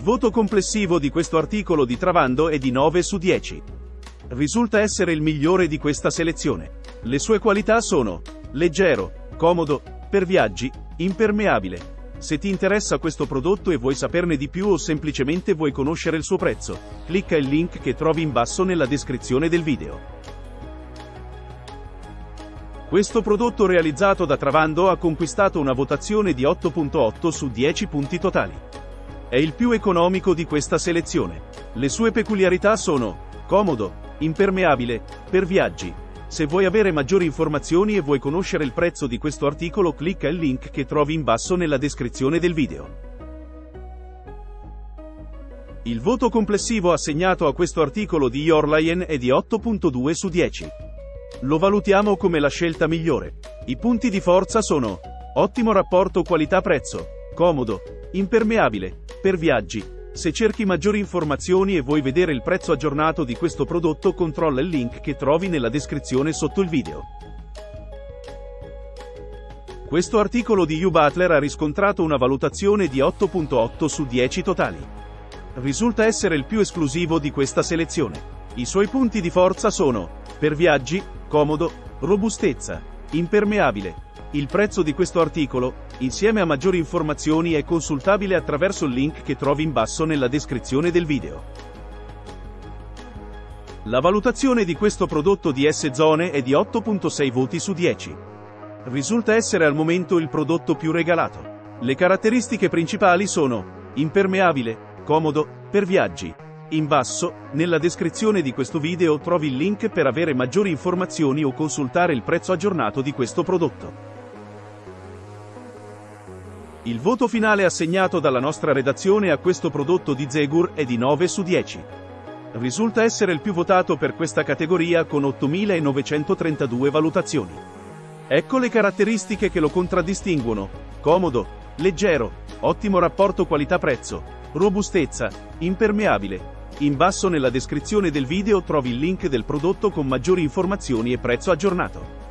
voto complessivo di questo articolo di Travando è di 9 su 10. Risulta essere il migliore di questa selezione. Le sue qualità sono leggero, comodo, per viaggi, impermeabile. Se ti interessa questo prodotto e vuoi saperne di più o semplicemente vuoi conoscere il suo prezzo, clicca il link che trovi in basso nella descrizione del video. Questo prodotto realizzato da Travando ha conquistato una votazione di 8.8 su 10 punti totali. È il più economico di questa selezione. Le sue peculiarità sono comodo, impermeabile, per viaggi. Se vuoi avere maggiori informazioni e vuoi conoscere il prezzo di questo articolo clicca il link che trovi in basso nella descrizione del video. Il voto complessivo assegnato a questo articolo di Yorlion è di 8.2 su 10. Lo valutiamo come la scelta migliore. I punti di forza sono ottimo rapporto qualità-prezzo, comodo, impermeabile, per viaggi. Se cerchi maggiori informazioni e vuoi vedere il prezzo aggiornato di questo prodotto controlla il link che trovi nella descrizione sotto il video. Questo articolo di Hugh Butler ha riscontrato una valutazione di 8.8 su 10 totali. Risulta essere il più esclusivo di questa selezione. I suoi punti di forza sono per viaggi, comodo, robustezza, impermeabile. Il prezzo di questo articolo, insieme a maggiori informazioni è consultabile attraverso il link che trovi in basso nella descrizione del video. La valutazione di questo prodotto di S-Zone è di 8.6 voti su 10. Risulta essere al momento il prodotto più regalato. Le caratteristiche principali sono impermeabile, comodo, per viaggi, in basso, nella descrizione di questo video trovi il link per avere maggiori informazioni o consultare il prezzo aggiornato di questo prodotto. Il voto finale assegnato dalla nostra redazione a questo prodotto di Zegur è di 9 su 10. Risulta essere il più votato per questa categoria con 8.932 valutazioni. Ecco le caratteristiche che lo contraddistinguono. Comodo, leggero, ottimo rapporto qualità-prezzo, robustezza, impermeabile, in basso nella descrizione del video trovi il link del prodotto con maggiori informazioni e prezzo aggiornato.